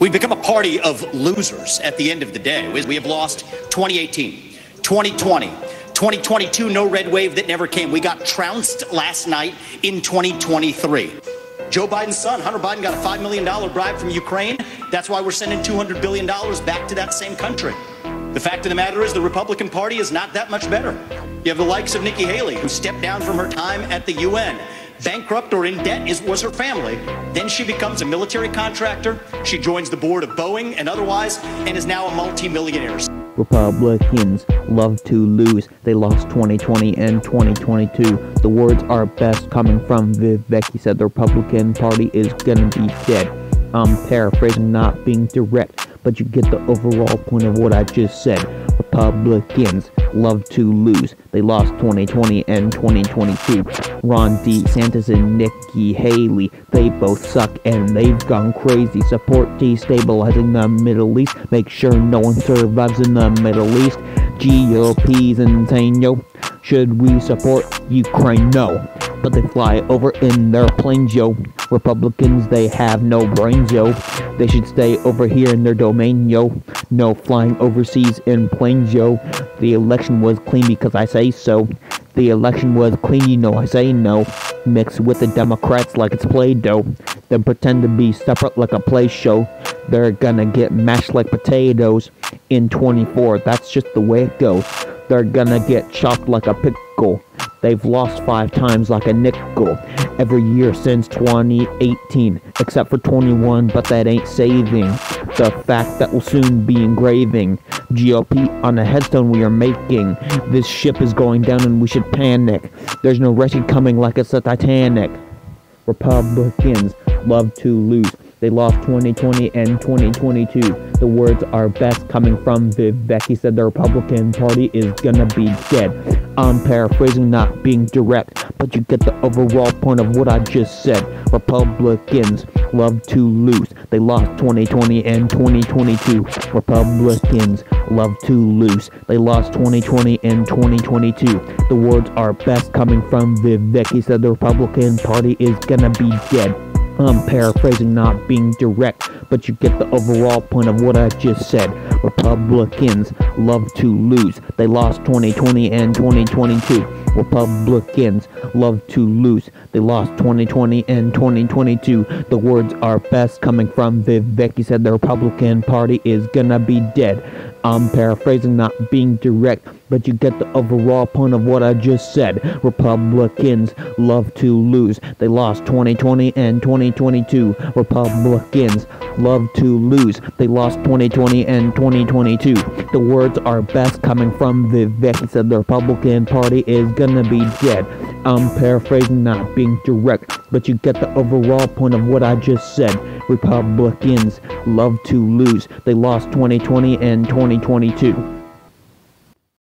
We've become a party of losers at the end of the day. We have lost 2018, 2020, 2022, no red wave that never came. We got trounced last night in 2023. Joe Biden's son, Hunter Biden, got a $5 million bribe from Ukraine. That's why we're sending $200 billion back to that same country. The fact of the matter is, the Republican Party is not that much better. You have the likes of Nikki Haley, who stepped down from her time at the UN bankrupt or in debt is, was her family. Then she becomes a military contractor. She joins the board of Boeing and otherwise, and is now a multimillionaire. Republicans love to lose. They lost 2020 and 2022. The words are best coming from Vivek. He said the Republican Party is gonna be dead. I'm paraphrasing, not being direct, but you get the overall point of what I just said. Republicans love to lose. They lost 2020 and 2022. Ron DeSantis and Nikki Haley, they both suck and they've gone crazy. Support destabilizing the Middle East. Make sure no one survives in the Middle East. GOP's insane, yo. Should we support Ukraine? No. But they fly over in their planes, yo. Republicans, they have no brains, yo. They should stay over here in their domain, yo. No flying overseas in planes, yo. The election was clean because I say so. The election was clean, you know I say no. Mix with the Democrats like it's Play-Doh. Then pretend to be separate like a play show. They're gonna get mashed like potatoes in 24. That's just the way it goes. They're gonna get chopped like a pickle. They've lost five times like a nickel every year since 2018, except for 21, but that ain't saving the fact that will soon be engraving GOP on a headstone we are making. This ship is going down and we should panic. There's no rescue coming like it's the Titanic. Republicans love to lose. They lost 2020 and 2022. The words are best coming from Vivek. He said the Republican Party is gonna be dead. I'm paraphrasing, not being direct, but you get the overall point of what I just said. Republicans love to lose. They lost 2020 and 2022. Republicans love to lose. They lost 2020 and 2022. The words are best coming from Vivek. He said the Republican Party is gonna be dead. I'm paraphrasing, not being direct, but you get the overall point of what I just said. Republicans love to lose. They lost 2020 and 2022. Republicans love to lose. They lost 2020 and 2022. The words are best coming from Vivek. He said the Republican Party is gonna be dead. I'm paraphrasing, not being direct, but you get the overall point of what I just said. Republicans love to lose. They lost 2020 and 2022. Republicans love to lose. They lost 2020 and 2022. The words are best coming from Vivek. He said the Republican Party is gonna be dead. I'm paraphrasing, not being direct, but you get the overall point of what I just said. Republicans love to lose. They lost 2020 and 2022.